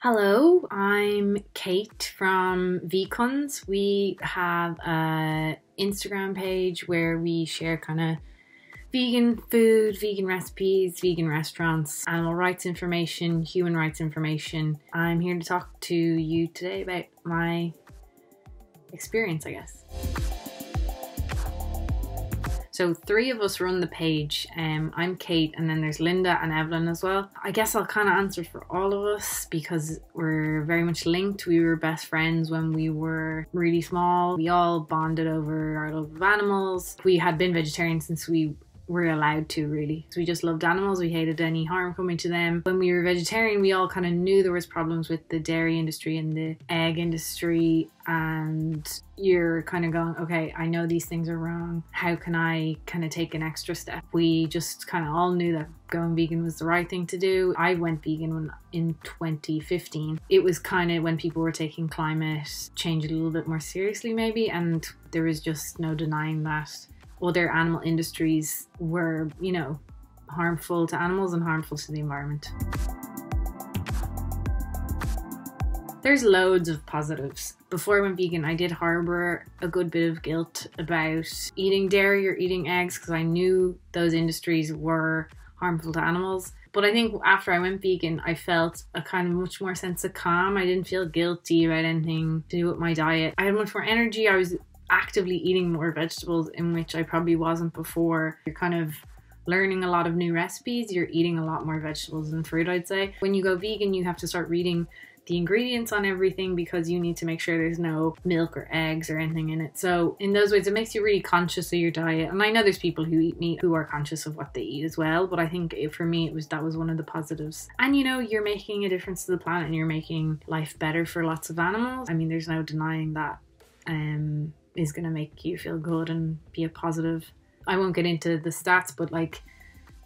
Hello, I'm Kate from Veghuns. We have a Instagram page where we share kind of vegan food, vegan recipes, vegan restaurants, animal rights information, human rights information. I'm here to talk to you today about my experience, I guess. So three of us run the page. Um, I'm Kate, and then there's Linda and Evelyn as well. I guess I'll kind of answer for all of us because we're very much linked. We were best friends when we were really small. We all bonded over our love of animals. We had been vegetarian since we were allowed to really. We just loved animals. We hated any harm coming to them. When we were vegetarian, we all kind of knew there was problems with the dairy industry and the egg industry and you're kind of going, okay, I know these things are wrong. How can I kind of take an extra step? We just kind of all knew that going vegan was the right thing to do. I went vegan when in 2015. It was kind of when people were taking climate change a little bit more seriously, maybe, and there was just no denying that other animal industries were, you know, harmful to animals and harmful to the environment. There's loads of positives. Before I went vegan, I did harbor a good bit of guilt about eating dairy or eating eggs because I knew those industries were harmful to animals. But I think after I went vegan, I felt a kind of much more sense of calm. I didn't feel guilty about anything to do with my diet. I had much more energy. I was actively eating more vegetables in which I probably wasn't before. You're kind of learning a lot of new recipes, you're eating a lot more vegetables and fruit, I'd say. When you go vegan, you have to start reading the ingredients on everything because you need to make sure there's no milk or eggs or anything in it. So, in those ways, it makes you really conscious of your diet. And I know there's people who eat meat who are conscious of what they eat as well, but I think it, for me, it was that was one of the positives. And you know, you're making a difference to the planet and you're making life better for lots of animals. I mean, there's no denying that. Um, is going to make you feel good and be a positive. I won't get into the stats, but like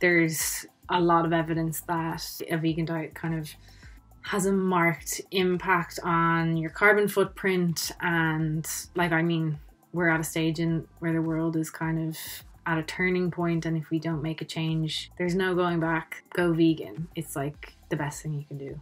there's a lot of evidence that a vegan diet kind of has a marked impact on your carbon footprint and like I mean we're at a stage in where the world is kind of at a turning point and if we don't make a change there's no going back. Go vegan. It's like the best thing you can do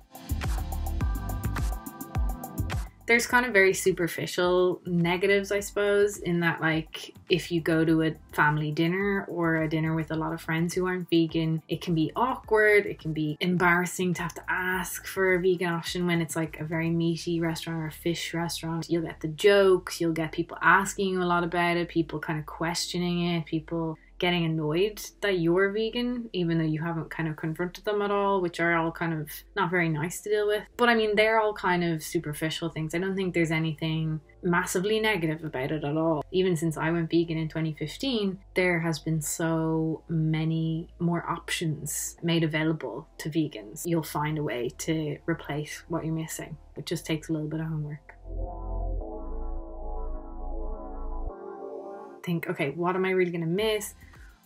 there's kind of very superficial negatives, I suppose, in that, like, if you go to a family dinner or a dinner with a lot of friends who aren't vegan, it can be awkward. It can be embarrassing to have to ask for a vegan option when it's like a very meaty restaurant or a fish restaurant. You'll get the jokes, you'll get people asking you a lot about it, people kind of questioning it, people getting annoyed that you're vegan, even though you haven't kind of confronted them at all, which are all kind of not very nice to deal with. But I mean, they're all kind of superficial things. I don't think there's anything massively negative about it at all. Even since I went vegan in 2015, there has been so many more options made available to vegans. You'll find a way to replace what you're missing. It just takes a little bit of homework. Think, okay, what am I really to miss?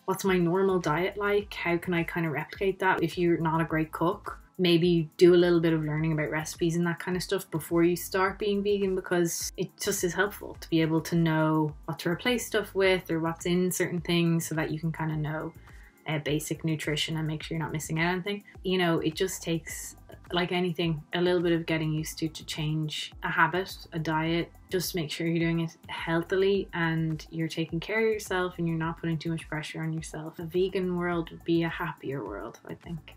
what's my normal diet like? How can I kind of replicate that if you're not a great cook? Maybe do a little bit of learning about recipes and that kind of stuff before you start being vegan because it just is helpful to be able to know what to replace stuff with or what's in certain things so that you can kind of know uh, basic nutrition and make sure you're not missing out on anything. You know, it just takes like anything, a little bit of getting used to to change a habit, a diet. Just make sure you're doing it healthily and you're taking care of yourself and you're not putting too much pressure on yourself. A vegan world would be a happier world, I think.